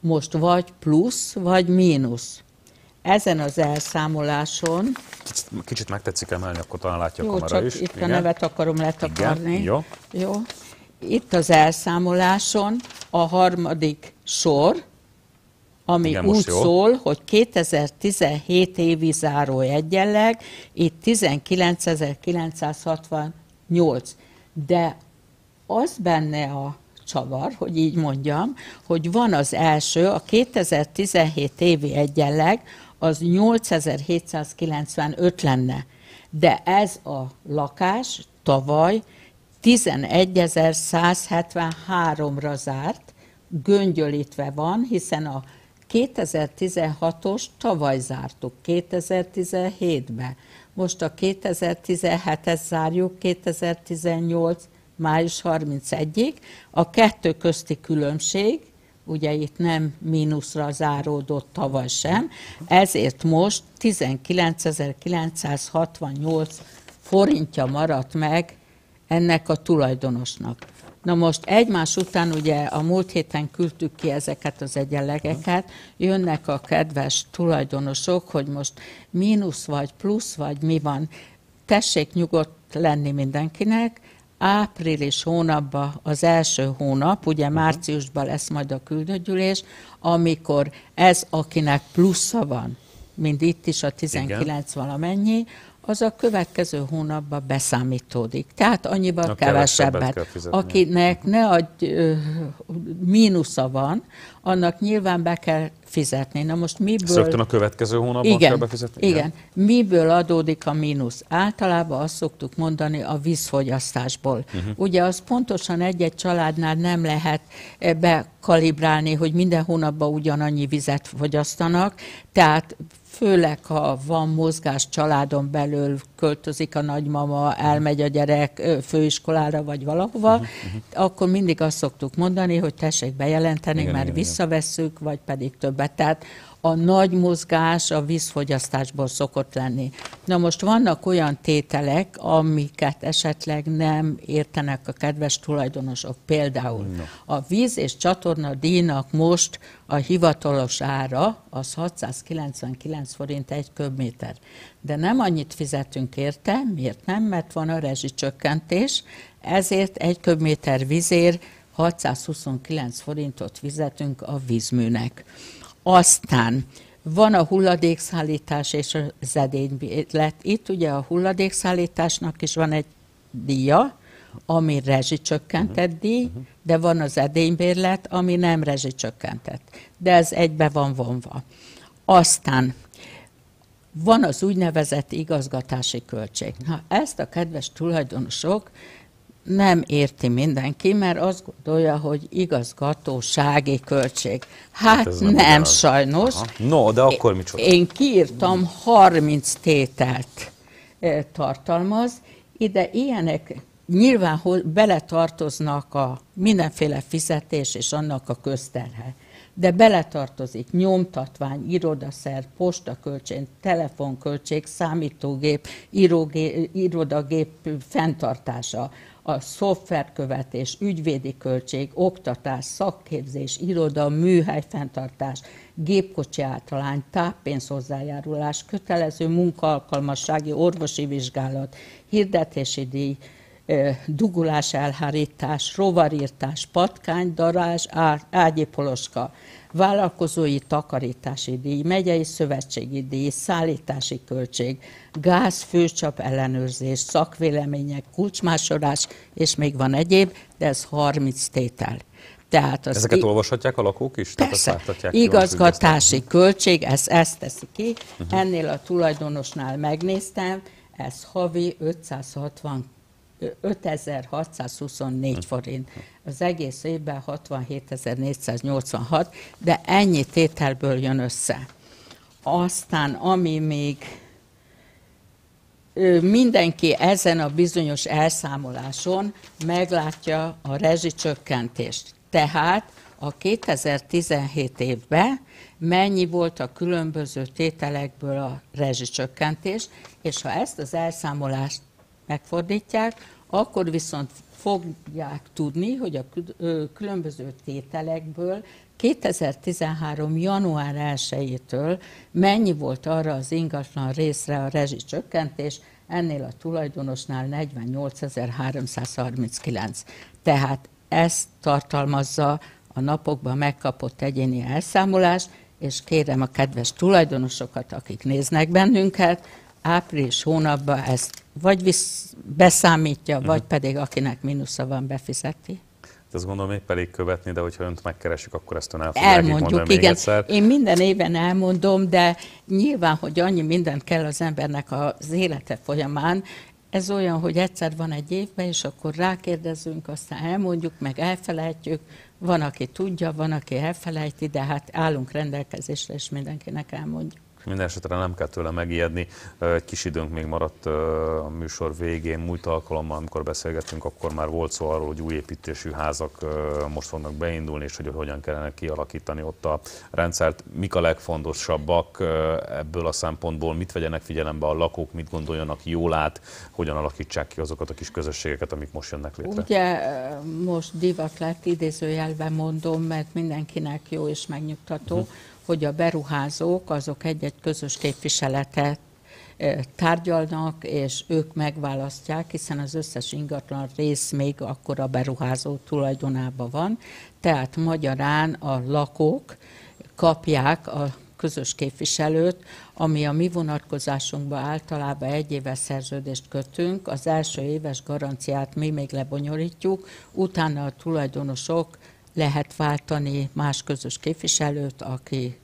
most vagy plusz, vagy mínusz ezen az elszámoláson... Kicsit, megtetszik emelni, akkor talán látja jó, a kamera csak is. itt Igen. a nevet akarom letakarni. Igen, jó. jó. Itt az elszámoláson a harmadik sor, ami Igen, úgy jó. szól, hogy 2017 évi záró egyenleg, itt 19.968. De az benne a csavar, hogy így mondjam, hogy van az első, a 2017 évi egyenleg, az 8795 lenne. De ez a lakás tavaly 11.173-ra zárt, göngyölítve van, hiszen a 2016-os tavaly zártuk, 2017-be. Most a 2017-es zárjuk, 2018 május 31-ig. A kettő közti különbség, ugye itt nem mínuszra záródott tavaly sem, ezért most 19.968 forintja maradt meg ennek a tulajdonosnak. Na most egymás után ugye a múlt héten küldtük ki ezeket az egyenlegeket, jönnek a kedves tulajdonosok, hogy most mínusz vagy plusz vagy mi van. Tessék nyugodt lenni mindenkinek, április hónapban az első hónap, ugye uh-huh. márciusban lesz majd a küldőgyűlés, amikor ez, akinek plusza van, mint itt is a 19 Igen. valamennyi, az a következő hónapban beszámítódik. Tehát annyival Na, kevesebbet. Akinek ne adj, mínusza van, annak nyilván be kell fizetni. Na most miből... Szögtön a következő hónapban igen, kell befizetni? Igen. igen. Miből adódik a mínusz? Általában azt szoktuk mondani a vízfogyasztásból. Uh-huh. Ugye az pontosan egy-egy családnál nem lehet bekalibrálni, hogy minden hónapban ugyanannyi vizet fogyasztanak, tehát főleg ha van mozgás családon belül, költözik a nagymama, elmegy a gyerek főiskolára vagy valahova, uh-huh, uh-huh. akkor mindig azt szoktuk mondani, hogy tessék bejelenteni, igen, mert igen, visszavesszük, vagy pedig többet. Tehát a nagy mozgás a vízfogyasztásból szokott lenni. Na most vannak olyan tételek, amiket esetleg nem értenek a kedves tulajdonosok. Például no. a víz és csatorna díjnak most a hivatalos ára az 699 forint egy köbméter. De nem annyit fizetünk érte, miért nem? Mert van a rezsicsökkentés, ezért egy köbméter vízért 629 forintot fizetünk a vízműnek. Aztán van a hulladékszállítás és az edénybérlet. Itt ugye a hulladékszállításnak is van egy díja, ami rezsicsökkentett uh-huh. díj, uh-huh. de van az edénybérlet, ami nem rezsicsökkentett. De ez egybe van vonva. Aztán van az úgynevezett igazgatási költség. Ha ezt a kedves tulajdonosok nem érti mindenki, mert azt gondolja, hogy igazgatósági költség. Hát, hát nem, sajnos. Aha. No, de akkor micsoda? Én kiírtam 30 tételt tartalmaz, ide ilyenek nyilván beletartoznak a mindenféle fizetés és annak a közterhe de beletartozik nyomtatvány, irodaszer, postaköltség, telefonköltség, számítógép, írógép, irodagép fenntartása, a szoftverkövetés, ügyvédi költség, oktatás, szakképzés, iroda, műhely fenntartás, gépkocsi általány, táppénz hozzájárulás, kötelező munkaalkalmassági orvosi vizsgálat, hirdetési díj, dugulás elhárítás, rovarírtás, patkány, darázs, ágyipoloska, vállalkozói takarítási díj, megyei szövetségi díj, szállítási költség, gáz, főcsap ellenőrzés, szakvélemények, kulcsmásolás, és még van egyéb, de ez 30 tétel. Tehát az Ezeket i- olvashatják a lakók is? Persze. Tehát igazgatási költség, ez, ezt teszi ki. Uh-huh. Ennél a tulajdonosnál megnéztem, ez havi 560 5624 forint. Az egész évben 67.486, de ennyi tételből jön össze. Aztán, ami még mindenki ezen a bizonyos elszámoláson meglátja a rezsicsökkentést. Tehát a 2017 évben mennyi volt a különböző tételekből a rezsicsökkentés, és ha ezt az elszámolást megfordítják, akkor viszont fogják tudni, hogy a különböző tételekből 2013. január 1-től mennyi volt arra az ingatlan részre a rezsicsökkentés, ennél a tulajdonosnál 48.339. Tehát ezt tartalmazza a napokban megkapott egyéni elszámolás, és kérem a kedves tulajdonosokat, akik néznek bennünket, április hónapban ezt vagy visz, beszámítja, uh-huh. vagy pedig akinek mínusza van, befizeti. Ezt gondolom még pedig követni, de hogyha önt megkeresik, akkor ezt ön el Elmondjuk, igen. Még egyszer. Én minden éven elmondom, de nyilván, hogy annyi mindent kell az embernek az élete folyamán, ez olyan, hogy egyszer van egy évben, és akkor rákérdezünk, aztán elmondjuk, meg elfelejtjük. Van, aki tudja, van, aki elfelejti, de hát állunk rendelkezésre, és mindenkinek elmondjuk. Minden esetre nem kell tőle megijedni. Egy kis időnk még maradt a műsor végén. Múlt alkalommal, amikor beszélgettünk, akkor már volt szó arról, hogy új építésű házak most fognak beindulni, és hogy hogyan kellene kialakítani ott a rendszert. Mik a legfontosabbak ebből a szempontból? Mit vegyenek figyelembe a lakók, mit gondoljanak jól át, hogyan alakítsák ki azokat a kis közösségeket, amik most jönnek létre? Ugye most divat lett, idézőjelben mondom, mert mindenkinek jó és megnyugtató. Uh-huh hogy a beruházók azok egy-egy közös képviseletet tárgyalnak, és ők megválasztják, hiszen az összes ingatlan rész még akkor a beruházó tulajdonában van. Tehát magyarán a lakók kapják a közös képviselőt, ami a mi vonatkozásunkban általában egy éves szerződést kötünk, az első éves garanciát mi még lebonyolítjuk, utána a tulajdonosok lehet váltani más közös képviselőt, aki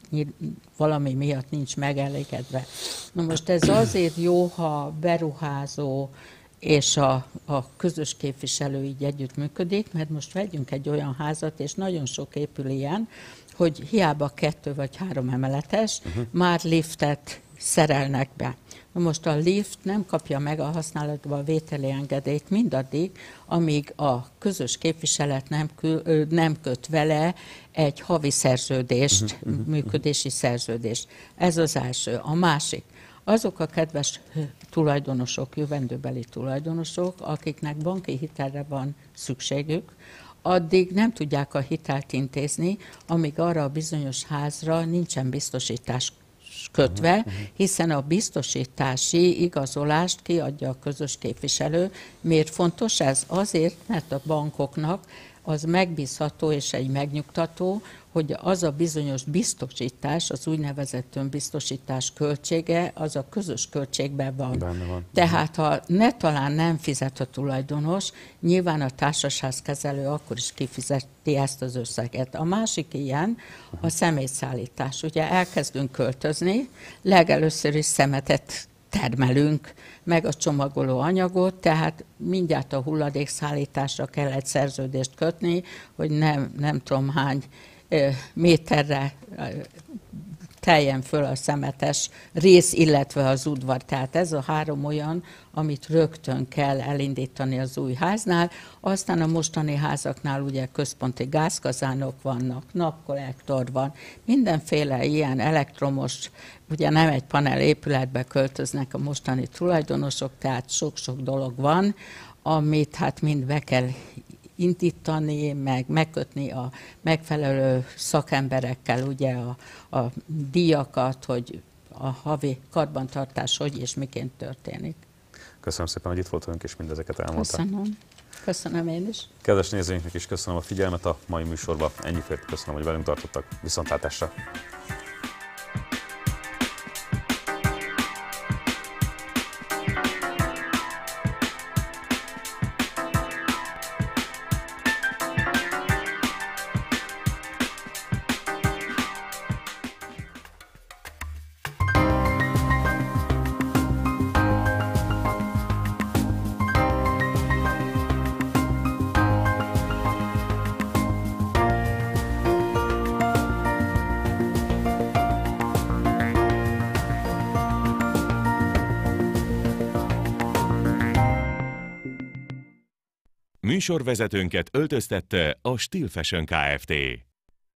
valami miatt nincs megelégedve. Na most ez azért jó, ha beruházó és a, a közös képviselő így együttműködik, mert most vegyünk egy olyan házat, és nagyon sok épül ilyen, hogy hiába kettő vagy három emeletes, uh-huh. már liftet szerelnek be. Most a lift nem kapja meg a használatba a vételi engedélyt mindaddig, amíg a közös képviselet nem, kül, nem köt vele egy havi szerződést, uh-huh, uh-huh, működési szerződést. Ez az első. A másik, azok a kedves tulajdonosok, jövendőbeli tulajdonosok, akiknek banki hitelre van szükségük, addig nem tudják a hitelt intézni, amíg arra a bizonyos házra nincsen biztosítás kötve, hiszen a biztosítási igazolást kiadja a közös képviselő. Miért fontos ez? Azért, mert a bankoknak az megbízható és egy megnyugtató, hogy az a bizonyos biztosítás, az úgynevezett önbiztosítás költsége, az a közös költségben van. van. Tehát ha ne talán nem fizet a tulajdonos, nyilván a társasházkezelő akkor is kifizeti ezt az összeget. A másik ilyen a személyszállítás. Ugye elkezdünk költözni, legelőször is szemetet termelünk, meg a csomagoló anyagot, tehát mindjárt a hulladékszállításra kell egy szerződést kötni, hogy nem, nem tudom hány méterre teljen föl a szemetes rész, illetve az udvar. Tehát ez a három olyan, amit rögtön kell elindítani az új háznál. Aztán a mostani házaknál ugye központi gázkazánok vannak, napkollektor van, mindenféle ilyen elektromos, ugye nem egy panel épületbe költöznek a mostani tulajdonosok, tehát sok-sok dolog van, amit hát mind be kell indítani, meg megkötni a megfelelő szakemberekkel ugye a, a díjakat, hogy a havi karbantartás hogy és miként történik. Köszönöm szépen, hogy itt voltunk, és mindezeket elmondtam. Köszönöm. Köszönöm én is. Kedves nézőinknek is köszönöm a figyelmet a mai műsorban. Ennyi fért köszönöm, hogy velünk tartottak. Viszontlátásra! Műsorvezetőnket öltöztette a Steel Fashion Kft.